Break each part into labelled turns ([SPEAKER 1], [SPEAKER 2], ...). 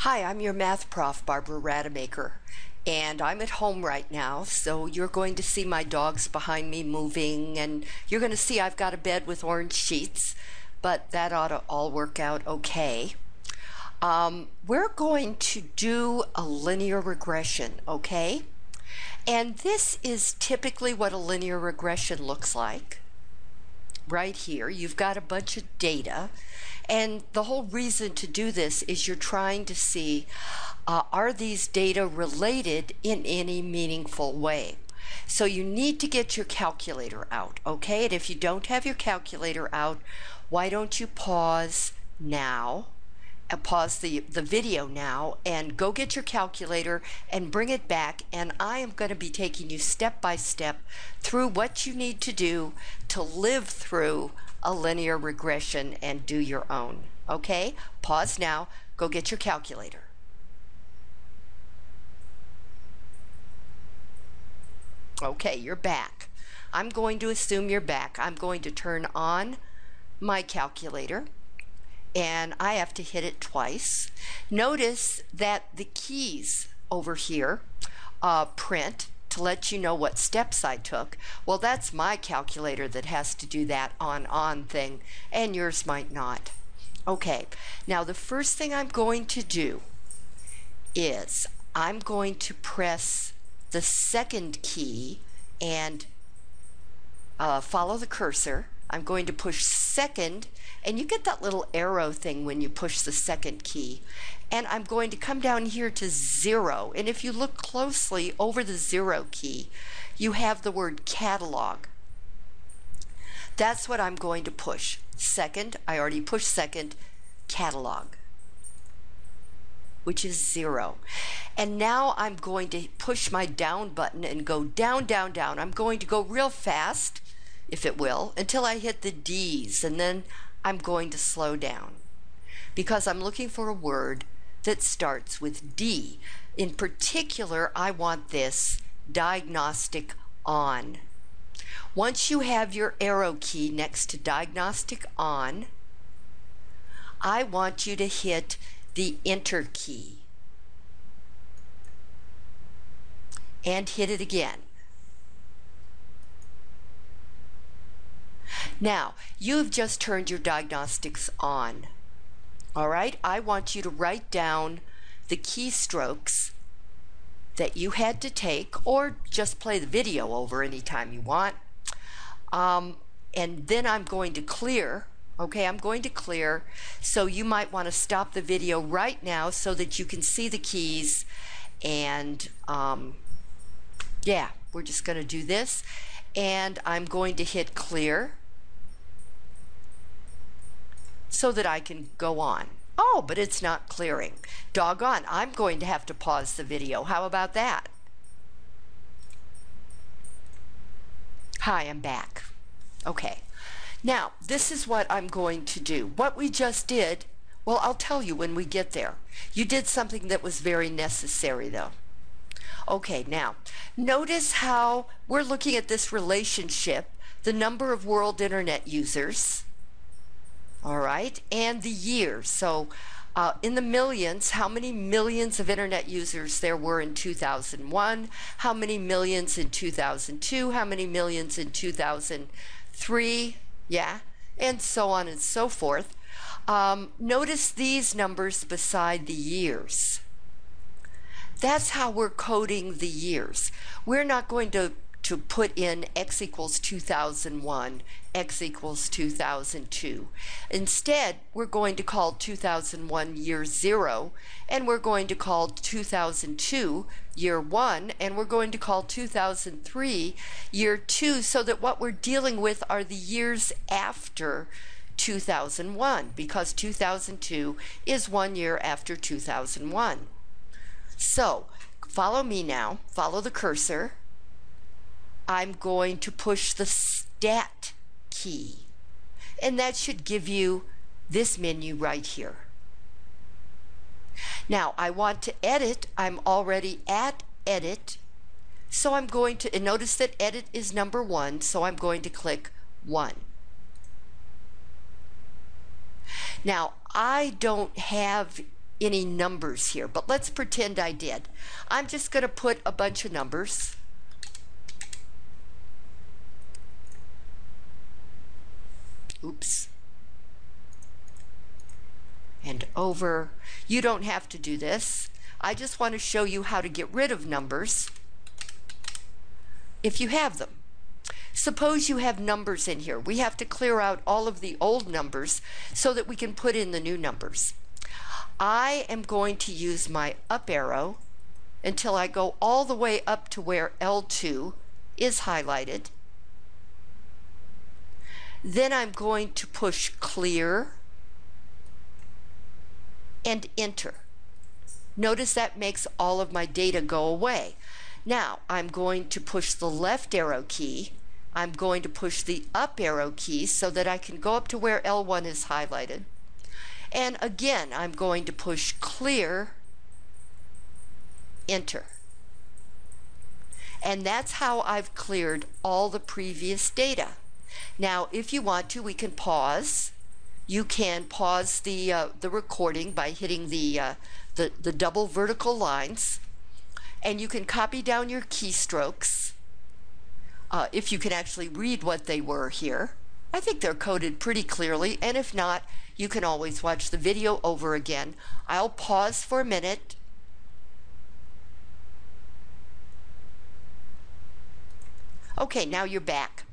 [SPEAKER 1] Hi, I'm your math prof, Barbara Rademacher, and I'm at home right now, so you're going to see my dogs behind me moving, and you're going to see I've got a bed with orange sheets, but that ought to all work out okay. Um, we're going to do a linear regression, okay? And this is typically what a linear regression looks like. Right here, you've got a bunch of data and the whole reason to do this is you're trying to see uh, are these data related in any meaningful way? So you need to get your calculator out, okay? And if you don't have your calculator out, why don't you pause now? Uh, pause the, the video now and go get your calculator and bring it back and I am going to be taking you step by step through what you need to do to live through a linear regression and do your own. Okay? Pause now. Go get your calculator. Okay, you're back. I'm going to assume you're back. I'm going to turn on my calculator and I have to hit it twice. Notice that the keys over here uh, print to let you know what steps I took. Well, that's my calculator that has to do that on on thing, and yours might not. Okay, now the first thing I'm going to do is I'm going to press the second key and uh, follow the cursor. I'm going to push second, and you get that little arrow thing when you push the second key and I'm going to come down here to zero. And if you look closely over the zero key, you have the word catalog. That's what I'm going to push. Second, I already pushed second, catalog, which is zero. And now I'm going to push my down button and go down, down, down. I'm going to go real fast, if it will, until I hit the D's, and then I'm going to slow down because I'm looking for a word that starts with D. In particular, I want this diagnostic on. Once you have your arrow key next to diagnostic on, I want you to hit the enter key and hit it again. Now, you've just turned your diagnostics on. All right, I want you to write down the keystrokes that you had to take or just play the video over anytime you want. Um, and then I'm going to clear. Okay, I'm going to clear. So you might want to stop the video right now so that you can see the keys. And um, yeah, we're just going to do this. And I'm going to hit clear so that I can go on. Oh, but it's not clearing. Doggone, I'm going to have to pause the video. How about that? Hi, I'm back. Okay. Now, this is what I'm going to do. What we just did, well, I'll tell you when we get there. You did something that was very necessary, though. Okay, now, notice how we're looking at this relationship, the number of world internet users, all right, and the year. So uh, in the millions, how many millions of internet users there were in 2001, how many millions in 2002, how many millions in 2003, yeah, and so on and so forth. Um, notice these numbers beside the years. That's how we're coding the years. We're not going to to put in x equals 2001, x equals 2002. Instead, we're going to call 2001 year zero, and we're going to call 2002 year one, and we're going to call 2003 year two, so that what we're dealing with are the years after 2001, because 2002 is one year after 2001. So, follow me now, follow the cursor, I'm going to push the stat key. And that should give you this menu right here. Now I want to edit. I'm already at edit. So I'm going to, and notice that edit is number one. So I'm going to click one. Now I don't have any numbers here, but let's pretend I did. I'm just going to put a bunch of numbers. And over. You don't have to do this. I just want to show you how to get rid of numbers if you have them. Suppose you have numbers in here. We have to clear out all of the old numbers so that we can put in the new numbers. I am going to use my up arrow until I go all the way up to where L2 is highlighted. Then I'm going to push clear and enter. Notice that makes all of my data go away. Now I'm going to push the left arrow key. I'm going to push the up arrow key so that I can go up to where L1 is highlighted. And again, I'm going to push clear, enter. And that's how I've cleared all the previous data. Now, if you want to, we can pause. You can pause the, uh, the recording by hitting the, uh, the, the double vertical lines. And you can copy down your keystrokes uh, if you can actually read what they were here. I think they're coded pretty clearly, and if not, you can always watch the video over again. I'll pause for a minute. Okay, now you're back.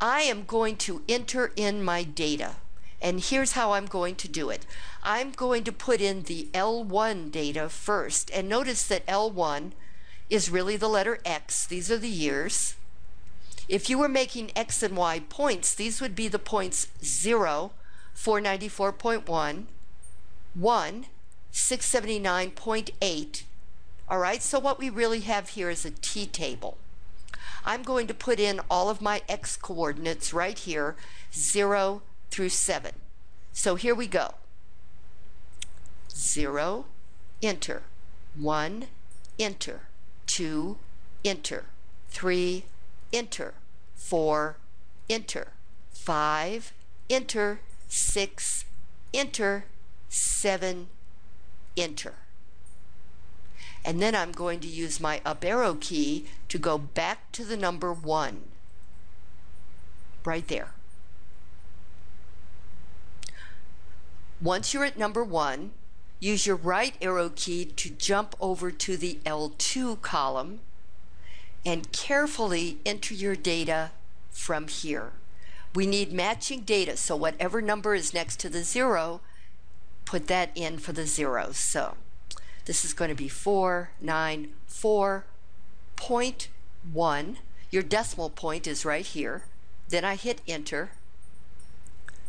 [SPEAKER 1] I am going to enter in my data. And here's how I'm going to do it. I'm going to put in the L1 data first. And notice that L1 is really the letter X. These are the years. If you were making X and Y points, these would be the points 0, 494.1, 1, 679.8. All right, so what we really have here is a T table. I'm going to put in all of my X coordinates right here, 0 through 7. So here we go. 0, enter. 1, enter. 2, enter. 3, enter. 4, enter. 5, enter. 6, enter. 7, enter. And then I'm going to use my up arrow key to go back to the number 1. Right there. Once you're at number 1, use your right arrow key to jump over to the L2 column and carefully enter your data from here. We need matching data, so whatever number is next to the zero, put that in for the zeros. So this is going to be 494.1. Your decimal point is right here. Then I hit enter.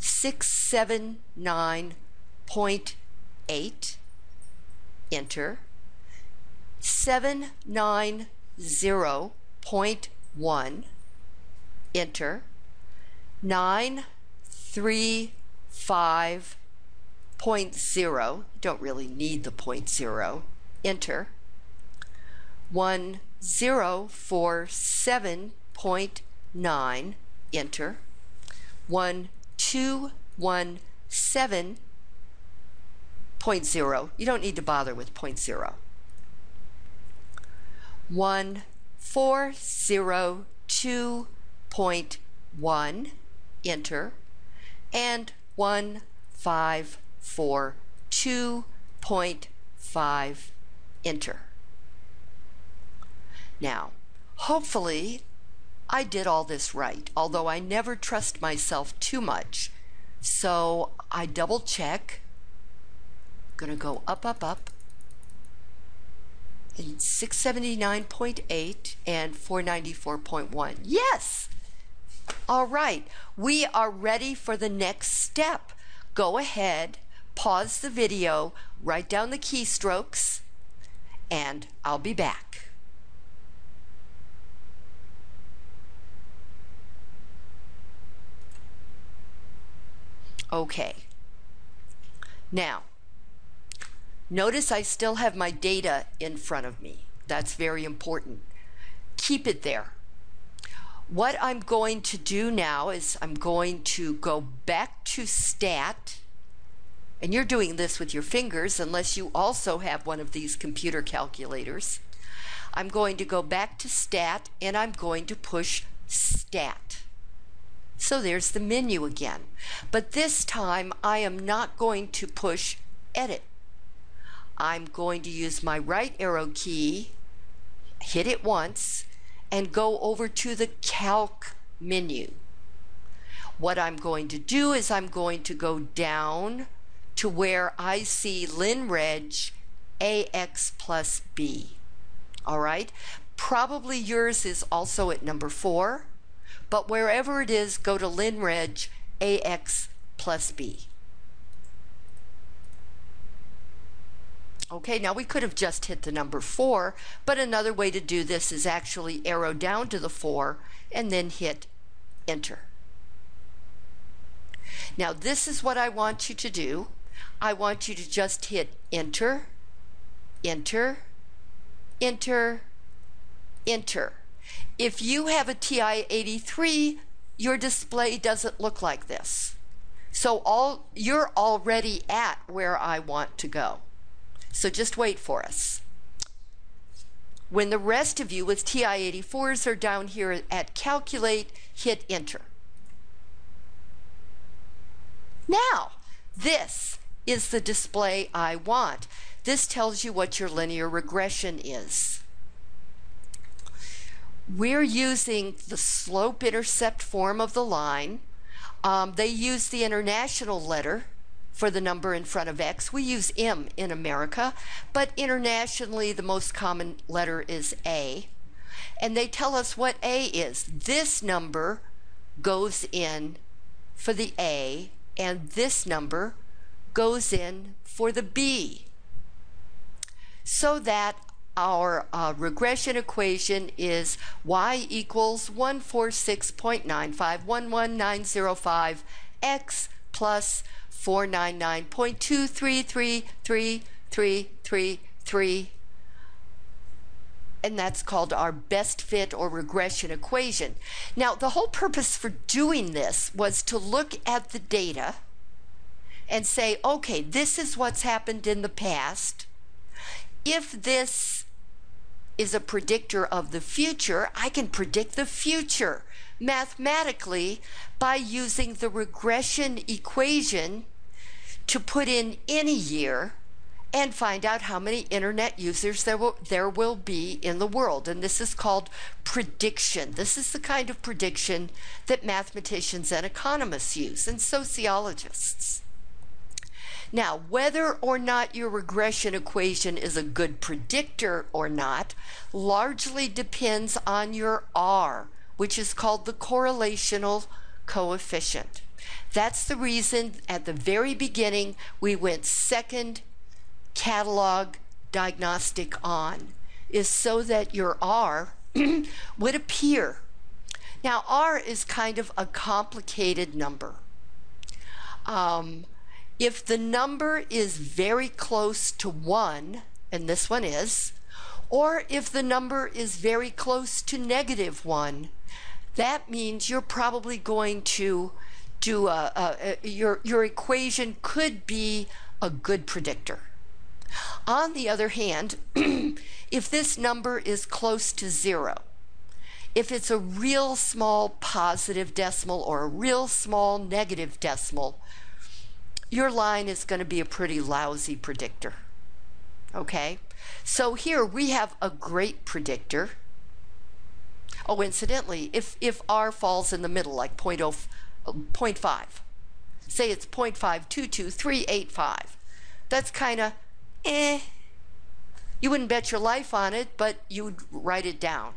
[SPEAKER 1] 679.8. Enter. 790.1. Enter. 935 point zero, don't really need the point zero, enter. One zero four seven point nine, enter. One two one seven point zero, you don't need to bother with point zero. One four zero two point one, enter. And one five for 2.5 enter. Now, hopefully I did all this right, although I never trust myself too much. So I double check. I'm Gonna go up, up, up. And 679.8 and 494.1. Yes! All right, we are ready for the next step. Go ahead pause the video, write down the keystrokes, and I'll be back. Okay. Now, notice I still have my data in front of me. That's very important. Keep it there. What I'm going to do now is I'm going to go back to stat and you're doing this with your fingers unless you also have one of these computer calculators. I'm going to go back to stat and I'm going to push stat. So there's the menu again. But this time I am not going to push edit. I'm going to use my right arrow key, hit it once, and go over to the calc menu. What I'm going to do is I'm going to go down to where I see LinReg AX plus B. All right? Probably yours is also at number four, but wherever it is, go to LinReg AX plus B. Okay, now we could have just hit the number four, but another way to do this is actually arrow down to the four and then hit enter. Now this is what I want you to do. I want you to just hit enter, enter, enter, enter. If you have a TI-83, your display doesn't look like this. So all you're already at where I want to go. So just wait for us. When the rest of you with TI-84s are down here at calculate, hit enter. Now, this is the display I want. This tells you what your linear regression is. We're using the slope intercept form of the line. Um, they use the international letter for the number in front of x. We use m in America, but internationally the most common letter is a. And they tell us what a is. This number goes in for the a, and this number goes in for the b. So that our uh, regression equation is y equals 146.9511905 x plus 499.2333333 and that's called our best fit or regression equation. Now, the whole purpose for doing this was to look at the data and say, okay, this is what's happened in the past. If this is a predictor of the future, I can predict the future mathematically by using the regression equation to put in any year and find out how many internet users there will, there will be in the world. And this is called prediction. This is the kind of prediction that mathematicians and economists use and sociologists. Now, whether or not your regression equation is a good predictor or not largely depends on your R, which is called the correlational coefficient. That's the reason at the very beginning we went second catalog diagnostic on, is so that your R would appear. Now, R is kind of a complicated number. Um, if the number is very close to 1, and this one is, or if the number is very close to negative 1, that means you're probably going to do a, a, a, your, your equation could be a good predictor. On the other hand, if this number is close to zero, if it's a real small positive decimal or a real small negative decimal, your line is going to be a pretty lousy predictor. Okay? So here we have a great predictor. Oh, incidentally, if, if R falls in the middle, like 0, 0.5, say it's 0.522385, that's kind of eh. You wouldn't bet your life on it, but you'd write it down.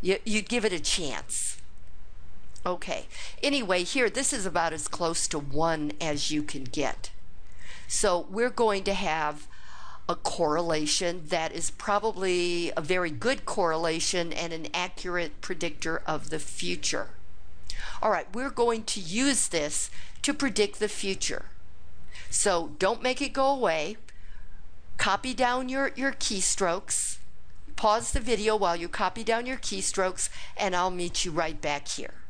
[SPEAKER 1] You, you'd give it a chance. Okay. Anyway, here, this is about as close to one as you can get. So we're going to have a correlation that is probably a very good correlation and an accurate predictor of the future. All right, we're going to use this to predict the future. So don't make it go away. Copy down your, your keystrokes. Pause the video while you copy down your keystrokes, and I'll meet you right back here.